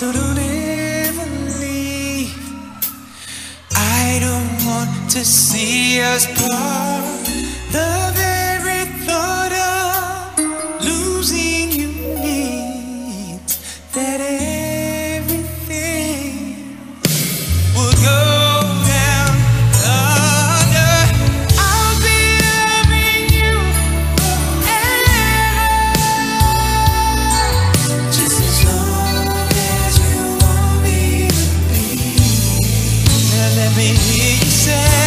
So don't ever leave. I don't want to see us part. me, he said.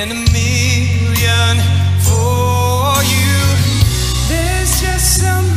And a million for you. There's just some.